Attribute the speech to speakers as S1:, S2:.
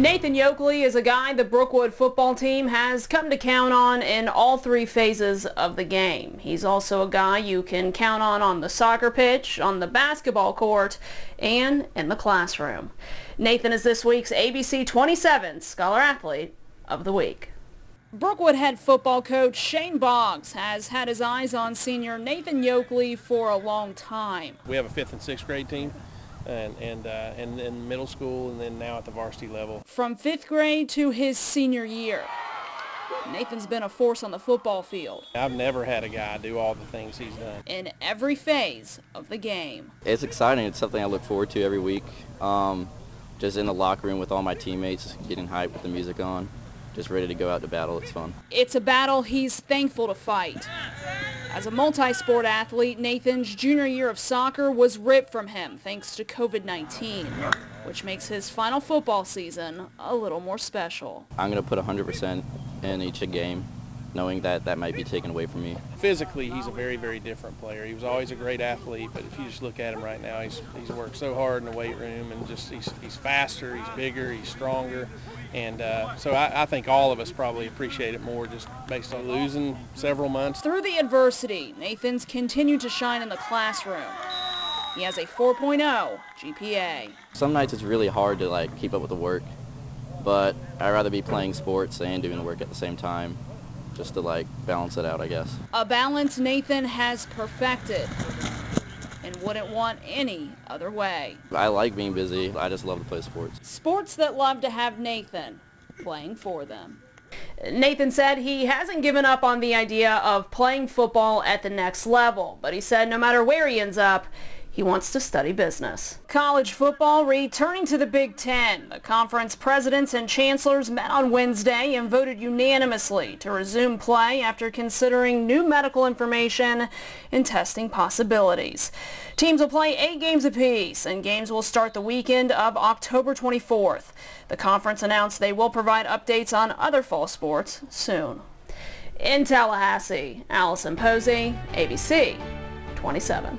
S1: Nathan Yokley is a guy the Brookwood football team has come to count on in all three phases of the game. He's also a guy you can count on on the soccer pitch, on the basketball court, and in the classroom. Nathan is this week's ABC 27 Scholar Athlete of the Week. Brookwood head football coach Shane Boggs has had his eyes on senior Nathan Yokley for a long time.
S2: We have a fifth and sixth grade team and and uh, and in middle school and then now at the varsity level.
S1: From fifth grade to his senior year. Nathan's been a force on the football field.
S2: I've never had a guy do all the things he's done.
S1: In every phase of the game.
S3: It's exciting. It's something I look forward to every week. Um, just in the locker room with all my teammates, getting hyped with the music on, just ready to go out to battle. It's fun.
S1: It's a battle he's thankful to fight. As a multi-sport athlete, Nathan's junior year of soccer was ripped from him thanks to COVID-19, which makes his final football season a little more special.
S3: I'm going to put 100% in each game, knowing that that might be taken away from me.
S2: Physically, he's a very, very different player. He was always a great athlete, but if you just look at him right now, he's, he's worked so hard in the weight room and just he's, he's faster, he's bigger, he's stronger. And uh, so I, I, think all of us probably appreciate it more just based on losing several months.
S1: Through the adversity, Nathan's continued to shine in the classroom. He has a 4.0 GPA.
S3: Some nights it's really hard to like keep up with the work, but I'd rather be playing sports and doing the work at the same time just to like balance it out, I guess.
S1: A balance Nathan has perfected and wouldn't want any other way.
S3: I like being busy. I just love to play sports.
S1: Sports that love to have Nathan playing for them. Nathan said he hasn't given up on the idea of playing football at the next level, but he said no matter where he ends up, he wants to study business. College football returning to the Big Ten. The conference presidents and chancellors met on Wednesday and voted unanimously to resume play after considering new medical information and testing possibilities. Teams will play eight games apiece and games will start the weekend of October 24th. The conference announced they will provide updates on other fall sports soon. In Tallahassee, Allison Posey, ABC 27.